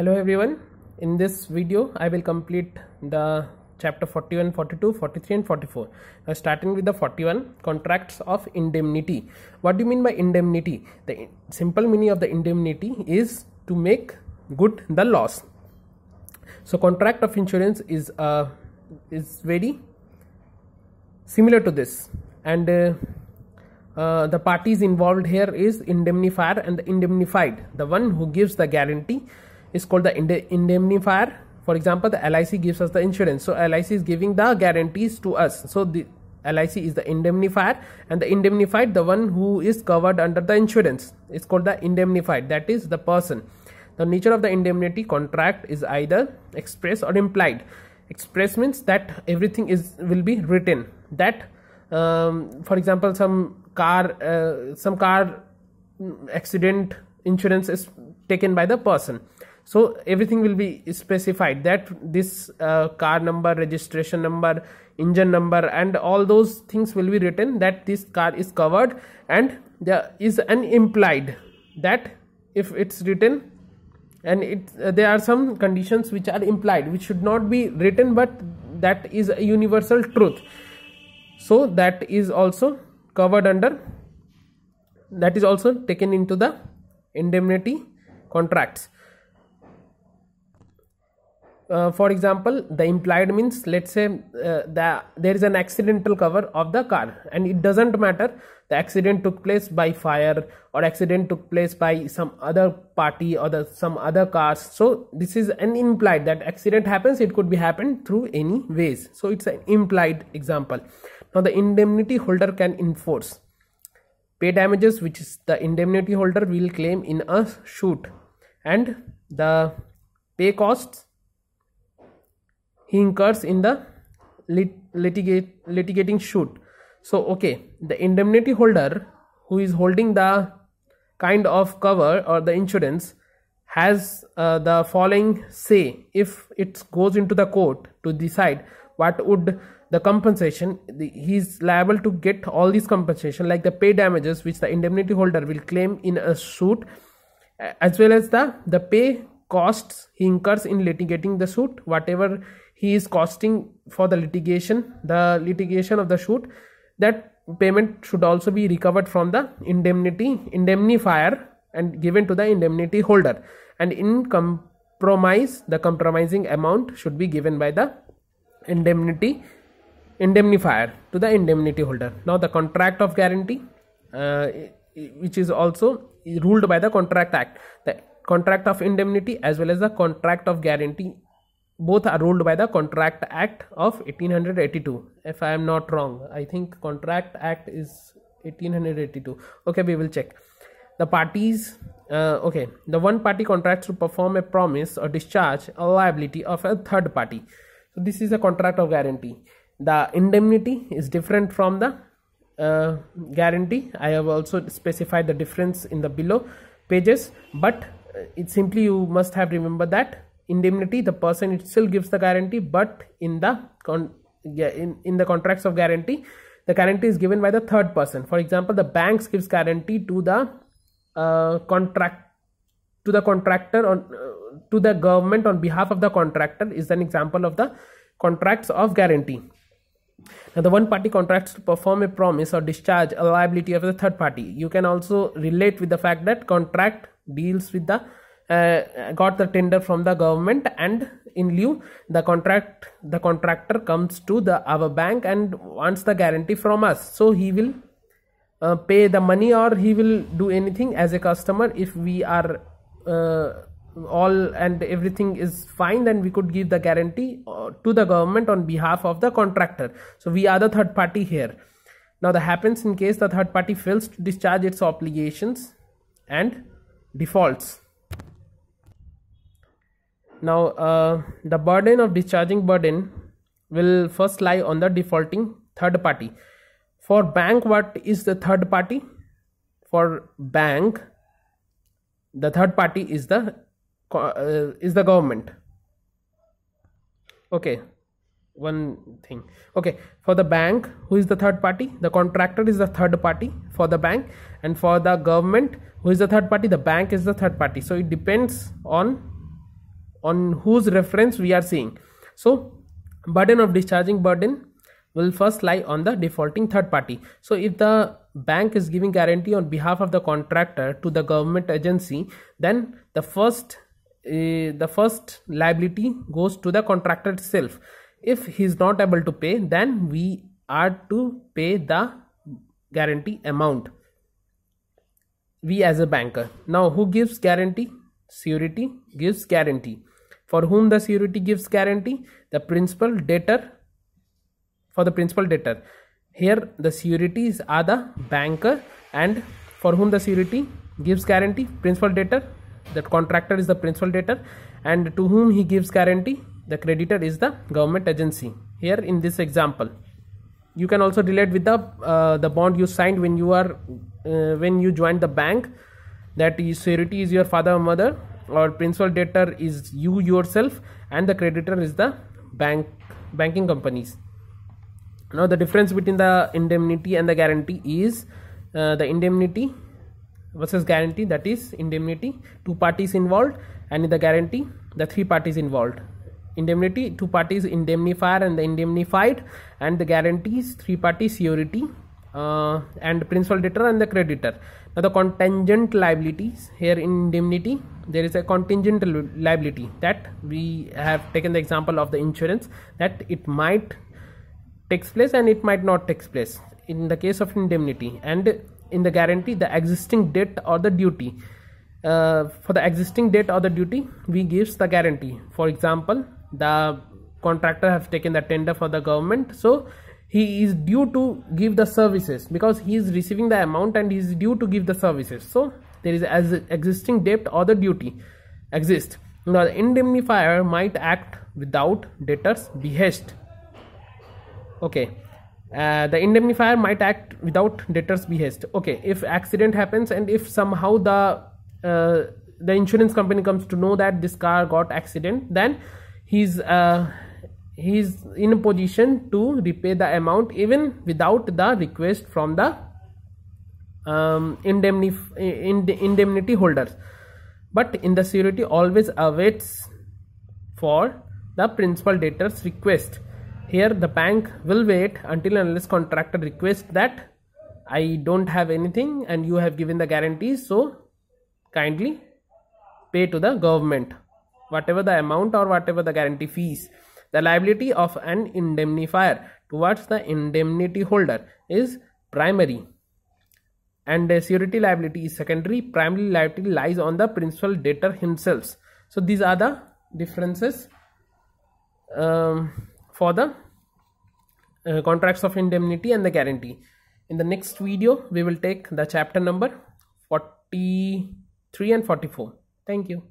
hello everyone. In this video i will complete the chapter 41 42 43 and 44 now starting with the 41 contracts of indemnity. What do you mean by indemnity? The simple meaning of the indemnity is to make good the loss. So contract of insurance is uh, is very similar to this. And uh, uh, the parties involved here is indemnifier and the indemnified. The one who gives the guarantee is called the indemnifier. For example the lic gives us the insurance. So lic is giving the guarantees to us. So the lic is the indemnifier and the indemnified the one who is covered under the insurance is called the indemnified. That is the person. The nature of the indemnity contract is either express or implied. Express means that everything is will be written. That um, for example some car uh, some car accident insurance is taken by the person so everything will be specified that this uh, car number registration number engine number and all those things will be written that this car is covered and there is an implied that if it's written and it uh, there are some conditions which are implied which should not be written but that is a universal truth. So that is also covered under that is also taken into the indemnity contracts uh, for example the implied means let's say uh, the, there is an accidental cover of the car and it doesn't matter. The accident took place by fire or accident took place by some other party or the, some other cars. So this is an implied that accident happens it could be happened through any ways. So it's an implied example. Now the indemnity holder can enforce. Pay damages which is the indemnity holder will claim in a suit. And the pay costs he incurs in the lit litigate litigating suit. So okay the indemnity holder who is holding the kind of cover or the insurance has uh, the following say. If it goes into the court to decide what would the compensation the, he is liable to get all these compensation like the pay damages which the indemnity holder will claim in a suit as well as the the pay costs he incurs in litigating the suit whatever he is costing for the litigation the litigation of the suit that payment should also be recovered from the indemnity indemnifier and given to the indemnity holder. And in compromise the compromising amount should be given by the indemnity indemnifier to the indemnity holder. Now the contract of guarantee uh, which is also ruled by the contract act the contract of indemnity as well as the contract of guarantee both are ruled by the contract act of 1882 if i am not wrong. I think contract act is 1882 okay we will check. The parties uh, okay the one party contracts to perform a promise or discharge a liability of a third party. So this is a contract of guarantee. The indemnity is different from the uh, guarantee. I have also specified the difference in the below pages but uh, it simply you must have remember that indemnity the person itself gives the guarantee but in the con yeah, in, in the contracts of guarantee the guarantee is given by the third person. For example the banks gives guarantee to the uh, contract to the contractor on uh, to the government on behalf of the contractor is an example of the contracts of guarantee. Now the one party contracts to perform a promise or discharge a liability of the third party. You can also relate with the fact that contract deals with the uh, got the tender from the government and in lieu the contract the contractor comes to the our bank and wants the guarantee from us. So he will uh, pay the money or he will do anything as a customer. If we are uh, all and everything is fine then we could give the guarantee uh, to the government on behalf of the contractor. So we are the third party here. Now that happens in case the third party fails to discharge its obligations and defaults now uh, the burden of discharging burden will first lie on the defaulting third party. For bank what is the third party? For bank the third party is the uh, is the government. Okay one thing. Okay for the bank who is the third party? The contractor is the third party for the bank. And for the government who is the third party? The bank is the third party. So it depends on on whose reference we are seeing. So burden of discharging burden will first lie on the defaulting third party. So if the bank is giving guarantee on behalf of the contractor to the government agency then the first uh, the first liability goes to the contractor itself. If he is not able to pay then we are to pay the guarantee amount. We as a banker. Now who gives guarantee? Surety gives guarantee for whom the surety gives guarantee the principal debtor for the principal debtor. Here the sureties are the banker and for whom the surety gives guarantee principal debtor the contractor is the principal debtor and to whom he gives guarantee the creditor is the government agency. Here in this example you can also relate with the uh, the bond you signed when you are uh, when you joined the bank that surety is your father or mother or principal debtor is you yourself and the creditor is the bank banking companies. Now the difference between the indemnity and the guarantee is uh, the indemnity versus guarantee that is indemnity two parties involved and in the guarantee the three parties involved. Indemnity two parties indemnifier and the indemnified and the guarantees three parties surety uh, and principal debtor and the creditor. Now the contingent liabilities here in indemnity there is a contingent liability that we have taken the example of the insurance that it might takes place and it might not takes place. In the case of indemnity and in the guarantee the existing debt or the duty uh, for the existing debt or the duty we gives the guarantee. For example the contractor have taken the tender for the government so he is due to give the services because he is receiving the amount and he is due to give the services. So there is as existing debt or the duty exist. Now the indemnifier might act without debtor's behest. Okay. Uh, the indemnifier might act without debtor's behest. Okay. If accident happens and if somehow the uh, the insurance company comes to know that this car got accident then he's uh, he's in a position to repay the amount even without the request from the um, indemnif- indemnity holders. But in the surety always awaits for the principal debtor's request. Here the bank will wait until unless contractor requests that I don't have anything and you have given the guarantees so kindly pay to the government. Whatever the amount or whatever the guarantee fees the liability of an indemnifier towards the indemnity holder is primary and the surety liability is secondary. Primary liability lies on the principal debtor himself. So these are the differences um, for the uh, contracts of indemnity and the guarantee. In the next video we will take the chapter number 43 and 44 thank you